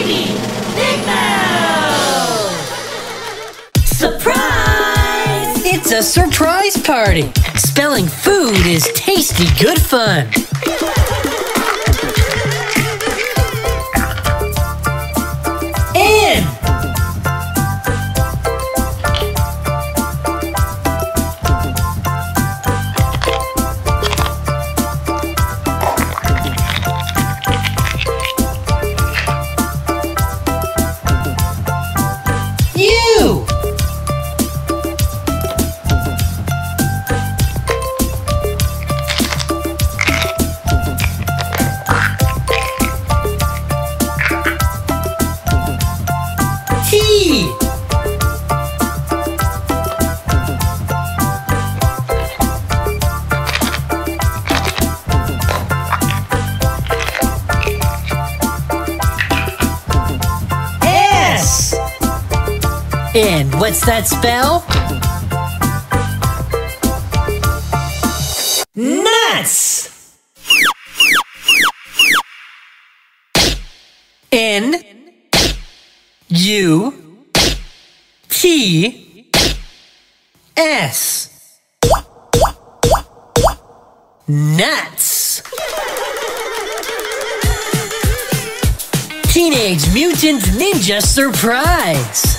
Baby Big Mouth! Surprise! It's a surprise party. Spelling food is tasty good fun. T. S. And what's that spell? Nuts! N U T S Nuts! Teenage Mutant Ninja Surprise!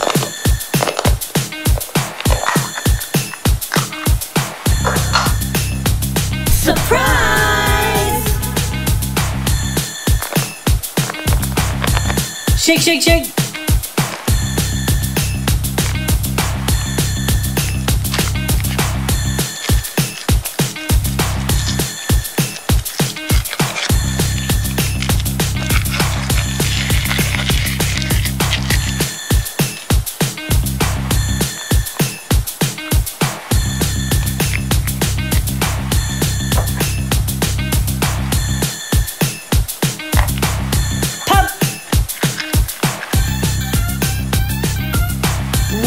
Surprise! Shake, shake, shake!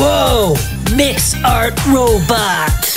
Whoa! Mix Art Robot!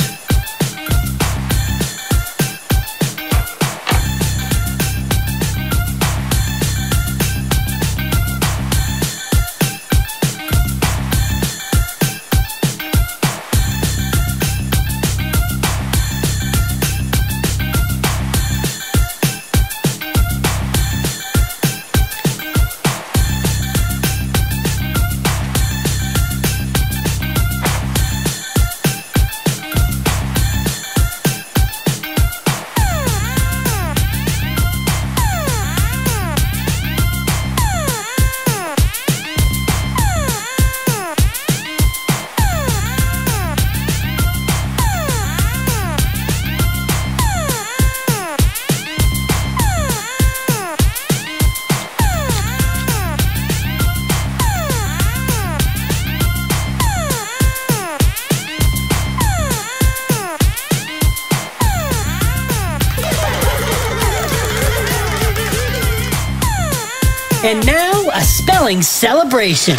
And now, a spelling celebration.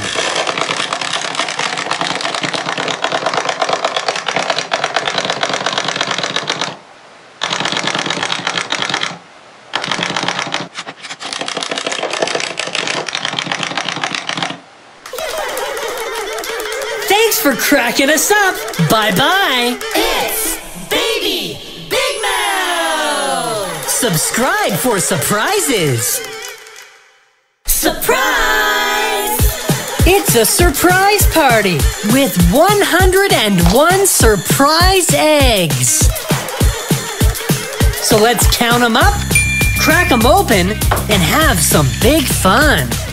Thanks for cracking us up. Bye bye. It's Baby Big Mouth! Subscribe for surprises. Surprise! It's a surprise party with 101 surprise eggs. So let's count them up, crack them open, and have some big fun.